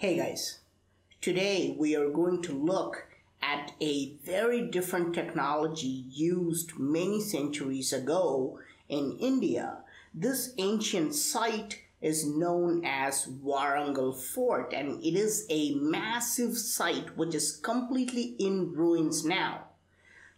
Hey guys, today we are going to look at a very different technology used many centuries ago in India. This ancient site is known as Warangal Fort and it is a massive site which is completely in ruins now.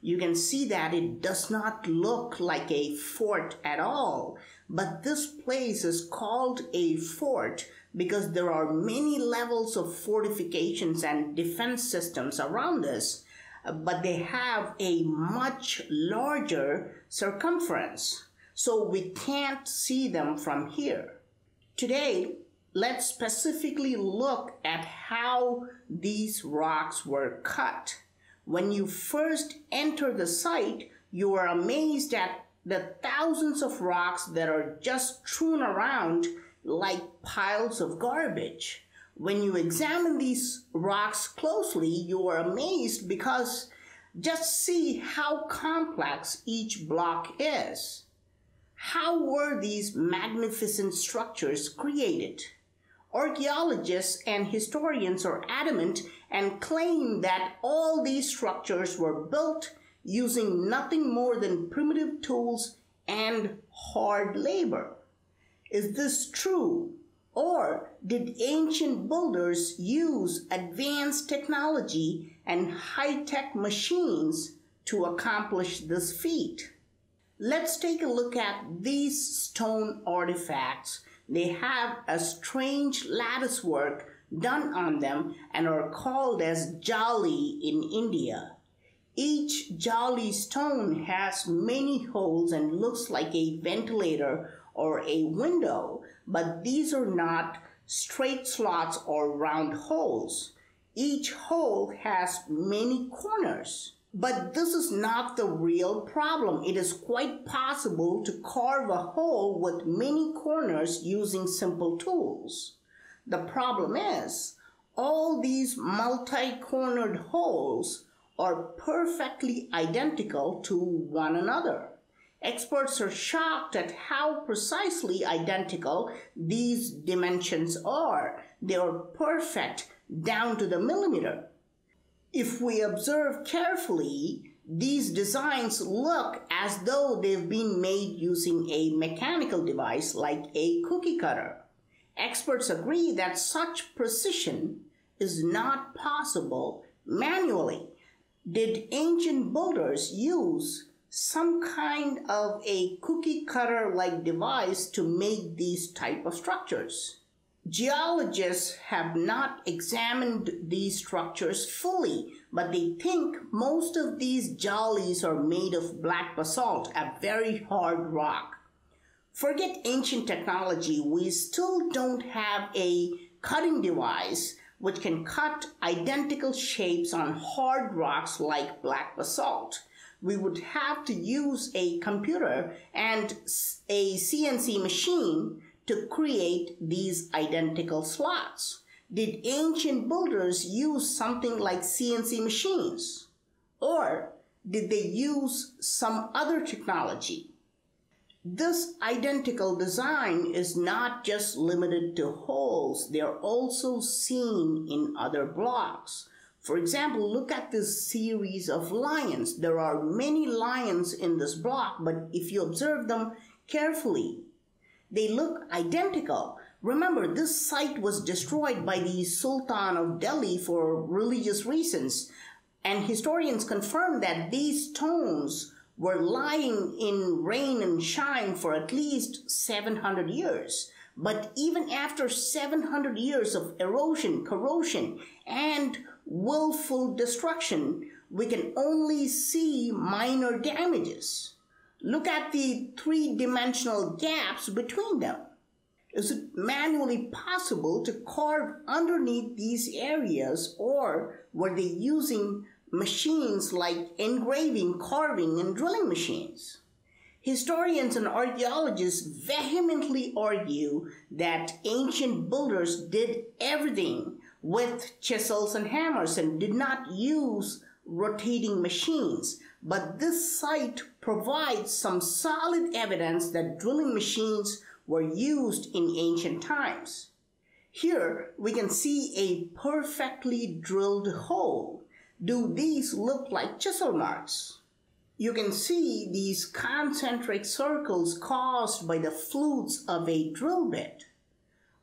You can see that it does not look like a fort at all, but this place is called a fort because there are many levels of fortifications and defense systems around us, uh, but they have a much larger circumference, so we can't see them from here. Today, let's specifically look at how these rocks were cut. When you first enter the site, you are amazed at the thousands of rocks that are just strewn around like piles of garbage. When you examine these rocks closely, you are amazed because just see how complex each block is. How were these magnificent structures created? Archaeologists and historians are adamant and claim that all these structures were built using nothing more than primitive tools and hard labor. Is this true? Or did ancient builders use advanced technology and high-tech machines to accomplish this feat? Let's take a look at these stone artifacts. They have a strange lattice work done on them and are called as jali in India. Each jali stone has many holes and looks like a ventilator or a window, but these are not straight slots or round holes. Each hole has many corners. But this is not the real problem. It is quite possible to carve a hole with many corners using simple tools. The problem is, all these multi-cornered holes are perfectly identical to one another. Experts are shocked at how precisely identical these dimensions are. They are perfect down to the millimeter. If we observe carefully, these designs look as though they've been made using a mechanical device like a cookie cutter. Experts agree that such precision is not possible manually. Did ancient builders use some kind of a cookie cutter like device to make these type of structures. Geologists have not examined these structures fully, but they think most of these jalis are made of black basalt, a very hard rock. Forget ancient technology, we still don't have a cutting device which can cut identical shapes on hard rocks like black basalt we would have to use a computer and a CNC machine to create these identical slots. Did ancient builders use something like CNC machines? Or did they use some other technology? This identical design is not just limited to holes, they are also seen in other blocks. For example, look at this series of lions. There are many lions in this block, but if you observe them carefully, they look identical. Remember, this site was destroyed by the Sultan of Delhi for religious reasons, and historians confirm that these stones were lying in rain and shine for at least 700 years. But even after 700 years of erosion, corrosion, and willful destruction, we can only see minor damages. Look at the three-dimensional gaps between them. Is it manually possible to carve underneath these areas or were they using machines like engraving, carving, and drilling machines? Historians and archaeologists vehemently argue that ancient builders did everything with chisels and hammers and did not use rotating machines. But this site provides some solid evidence that drilling machines were used in ancient times. Here we can see a perfectly drilled hole. Do these look like chisel marks? You can see these concentric circles caused by the flutes of a drill bit.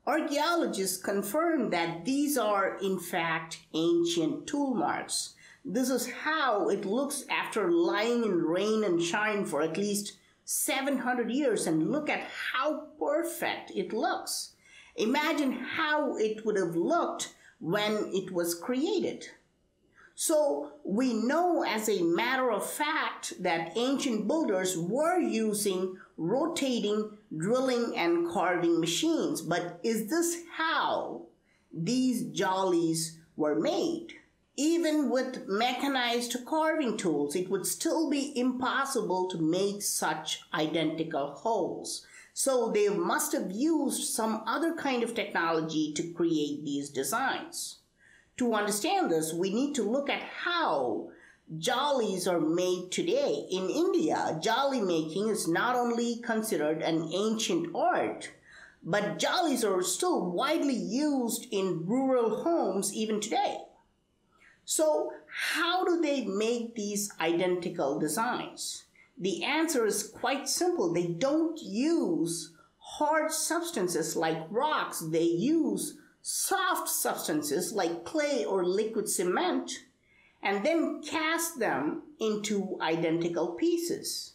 Archaeologists confirm that these are in fact ancient tool marks. This is how it looks after lying in rain and shine for at least 700 years and look at how perfect it looks. Imagine how it would have looked when it was created. So we know as a matter of fact that ancient builders were using rotating, drilling, and carving machines. But is this how these jalis were made? Even with mechanized carving tools, it would still be impossible to make such identical holes. So they must have used some other kind of technology to create these designs. To understand this, we need to look at how jalis are made today. In India, jali making is not only considered an ancient art, but jalis are still widely used in rural homes even today. So, how do they make these identical designs? The answer is quite simple. They don't use hard substances like rocks, they use soft substances like clay or liquid cement and then cast them into identical pieces.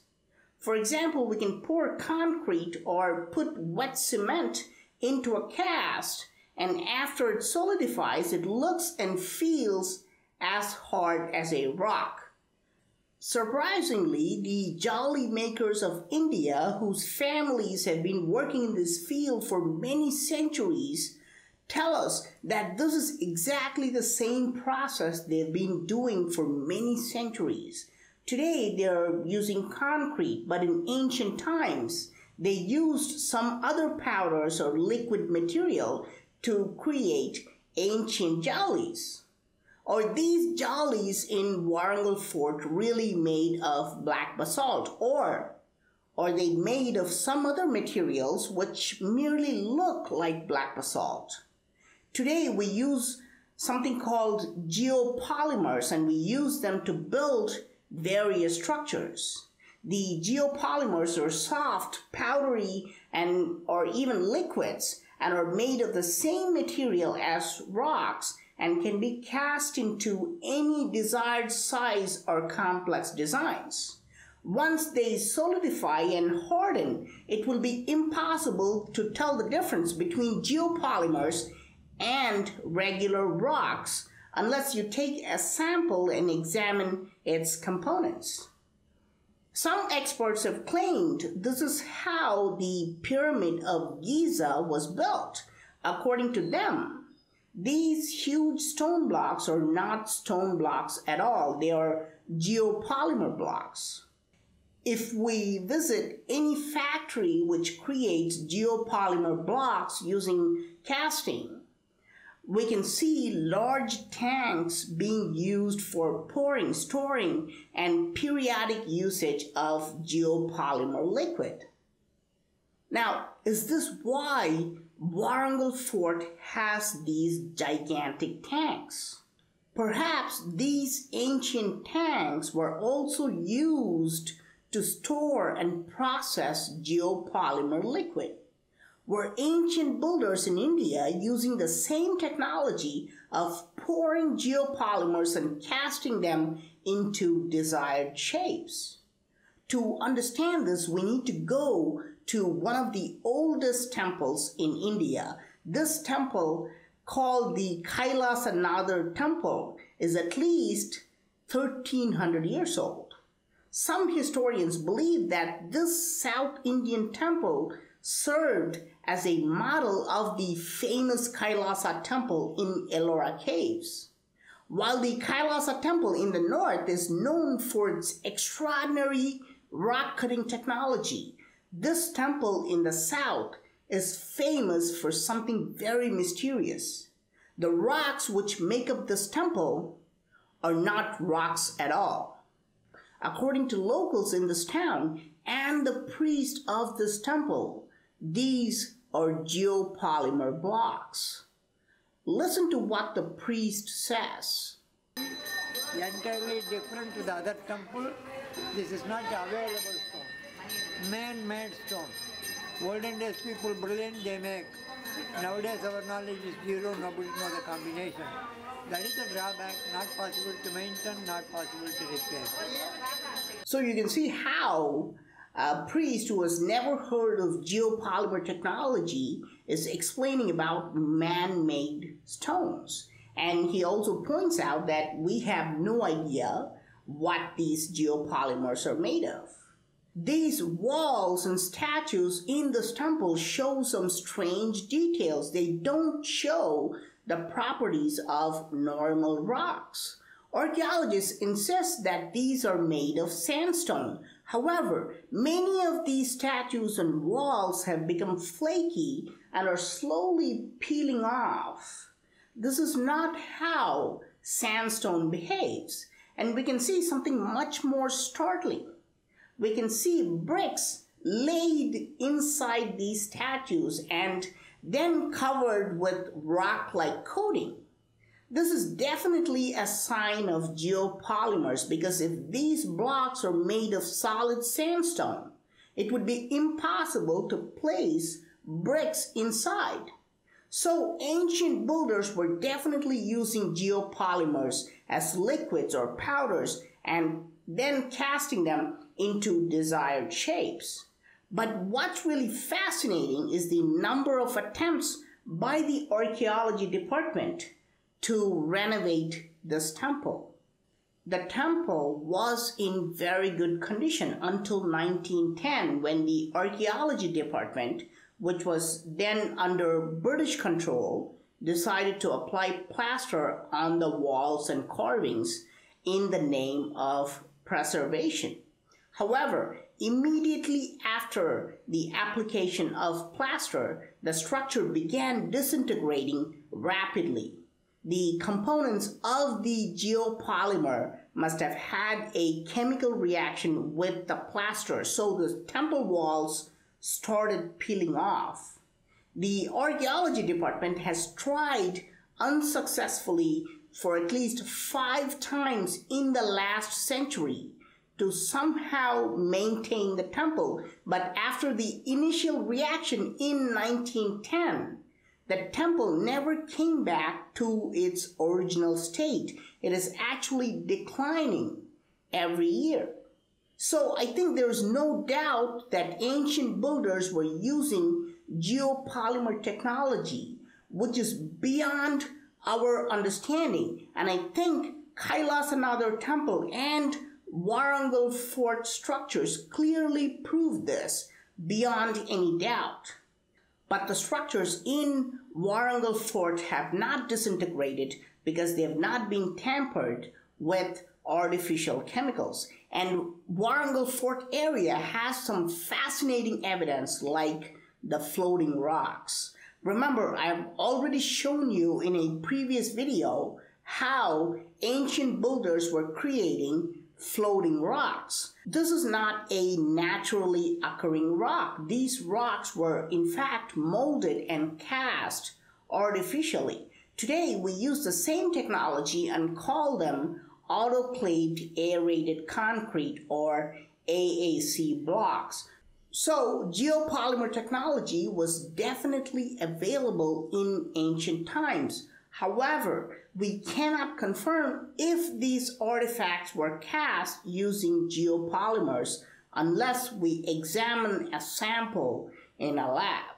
For example, we can pour concrete or put wet cement into a cast and after it solidifies, it looks and feels as hard as a rock. Surprisingly, the jali makers of India, whose families have been working in this field for many centuries, tell us that this is exactly the same process they've been doing for many centuries. Today they're using concrete, but in ancient times they used some other powders or liquid material to create ancient jalis. Are these jalis in Warangal Fort really made of black basalt or are they made of some other materials which merely look like black basalt? Today we use something called geopolymers and we use them to build various structures. The geopolymers are soft, powdery, and or even liquids and are made of the same material as rocks and can be cast into any desired size or complex designs. Once they solidify and harden, it will be impossible to tell the difference between geopolymers and regular rocks unless you take a sample and examine its components. Some experts have claimed this is how the Pyramid of Giza was built. According to them, these huge stone blocks are not stone blocks at all. They are geopolymer blocks. If we visit any factory which creates geopolymer blocks using casting, we can see large tanks being used for pouring, storing, and periodic usage of geopolymer liquid. Now, is this why Warangal Fort has these gigantic tanks? Perhaps these ancient tanks were also used to store and process geopolymer liquid were ancient builders in India using the same technology of pouring geopolymers and casting them into desired shapes. To understand this, we need to go to one of the oldest temples in India. This temple, called the Kailasanathar temple, is at least 1300 years old. Some historians believe that this South Indian temple served as a model of the famous Kailasa temple in Ellora caves. While the Kailasa temple in the north is known for its extraordinary rock cutting technology, this temple in the south is famous for something very mysterious. The rocks which make up this temple are not rocks at all. According to locals in this town and the priest of this temple, these are geopolymer blocks. Listen to what the priest says. Entirely different to the other temple. This is not the available stone. Man-made stone. Olden days people brilliant, they make. Nowadays our knowledge is zero, nobody knows the combination. That is the drawback, not possible to maintain, not possible to repair. So you can see how a priest who has never heard of geopolymer technology is explaining about man-made stones. And he also points out that we have no idea what these geopolymers are made of. These walls and statues in this temple show some strange details. They don't show the properties of normal rocks. Archaeologists insist that these are made of sandstone. However, many of these statues and walls have become flaky and are slowly peeling off. This is not how sandstone behaves. And we can see something much more startling. We can see bricks laid inside these statues and then covered with rock-like coating. This is definitely a sign of geopolymers because if these blocks are made of solid sandstone, it would be impossible to place bricks inside. So ancient builders were definitely using geopolymers as liquids or powders and then casting them into desired shapes. But what's really fascinating is the number of attempts by the archaeology department to renovate this temple. The temple was in very good condition until 1910 when the archaeology department, which was then under British control, decided to apply plaster on the walls and carvings in the name of preservation. However, immediately after the application of plaster, the structure began disintegrating rapidly. The components of the geopolymer must have had a chemical reaction with the plaster, so the temple walls started peeling off. The archaeology department has tried unsuccessfully for at least five times in the last century to somehow maintain the temple. But after the initial reaction in 1910, the temple never came back to its original state. It is actually declining every year. So I think there's no doubt that ancient builders were using geopolymer technology, which is beyond our understanding. And I think Kailasanathar temple and Warangal fort structures clearly prove this beyond any doubt. But the structures in Warangal fort have not disintegrated because they have not been tampered with artificial chemicals. And Warangal fort area has some fascinating evidence like the floating rocks. Remember, I have already shown you in a previous video how ancient builders were creating floating rocks. This is not a naturally occurring rock. These rocks were in fact molded and cast artificially. Today we use the same technology and call them autoclaved aerated concrete or AAC blocks. So geopolymer technology was definitely available in ancient times. However, we cannot confirm if these artifacts were cast using geopolymers unless we examine a sample in a lab.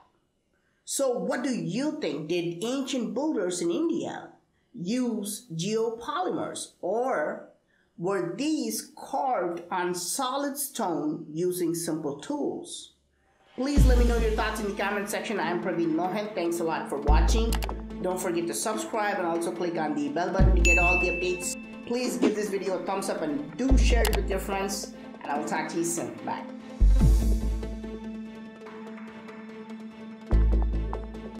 So what do you think? Did ancient builders in India use geopolymers or were these carved on solid stone using simple tools? Please let me know your thoughts in the comment section. I am Praveen Mohan. Thanks a lot for watching. Don't forget to subscribe and also click on the bell button to get all the updates. Please give this video a thumbs up and do share it with your friends. And I will talk to you soon. Bye.